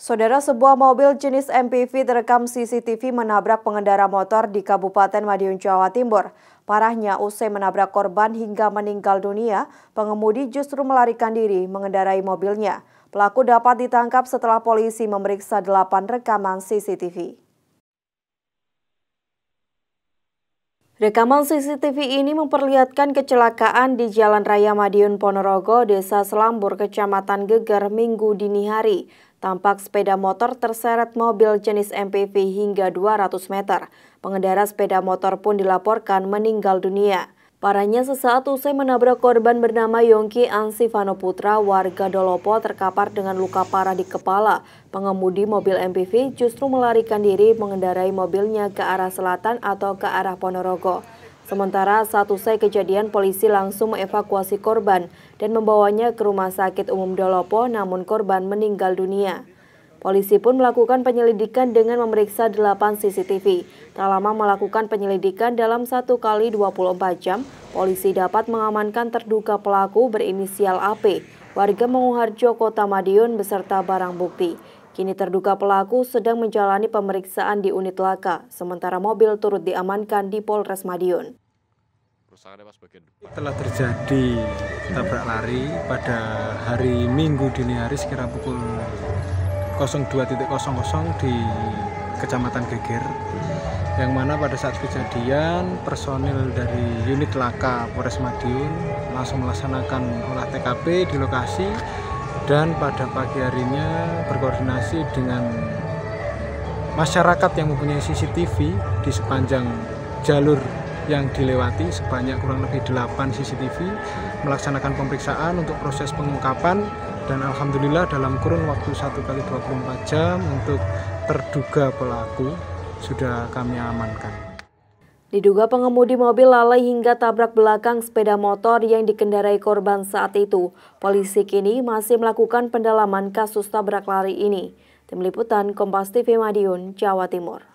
Saudara sebuah mobil jenis MPV terekam CCTV menabrak pengendara motor di Kabupaten Madiun, Jawa Timur. Parahnya, usai menabrak korban hingga meninggal dunia, pengemudi justru melarikan diri mengendarai mobilnya. Pelaku dapat ditangkap setelah polisi memeriksa delapan rekaman CCTV. Rekaman CCTV ini memperlihatkan kecelakaan di Jalan Raya Madiun Ponorogo, Desa Selambur, Kecamatan Geger, Minggu dini hari. Tampak sepeda motor terseret mobil jenis MPV hingga 200 meter. Pengendara sepeda motor pun dilaporkan meninggal dunia. Parahnya sesaat usai menabrak korban bernama Yongki Ansifano Putra, warga Dolopo terkapar dengan luka parah di kepala. Pengemudi mobil MPV justru melarikan diri mengendarai mobilnya ke arah selatan atau ke arah Ponorogo. Sementara saat usai kejadian, polisi langsung mengevakuasi korban dan membawanya ke Rumah Sakit Umum Dolopo, namun korban meninggal dunia. Polisi pun melakukan penyelidikan dengan memeriksa 8 CCTV. Tak lama melakukan penyelidikan dalam satu kali 24 jam, polisi dapat mengamankan terduga pelaku berinisial AP, warga Menguharjo, Kota Madiun beserta barang bukti. Kini terduga pelaku sedang menjalani pemeriksaan di unit laka, sementara mobil turut diamankan di Polres Madiun. Telah terjadi tabrak lari pada hari Minggu dini hari sekira pukul 02.00 di Kecamatan Geger yang mana pada saat kejadian personil dari unit laka Polres Madiun langsung melaksanakan olah TKP di lokasi dan pada pagi harinya berkoordinasi dengan masyarakat yang mempunyai CCTV di sepanjang jalur yang dilewati sebanyak kurang lebih 8 CCTV melaksanakan pemeriksaan untuk proses pengungkapan dan Alhamdulillah dalam kurun waktu 1 kali 24 jam untuk terduga pelaku sudah kami amankan. Diduga pengemudi mobil lalai hingga tabrak belakang sepeda motor yang dikendarai korban saat itu. Polisi kini masih melakukan pendalaman kasus tabrak lari ini. Tim Liputan Kompas TV Madiun, Jawa Timur.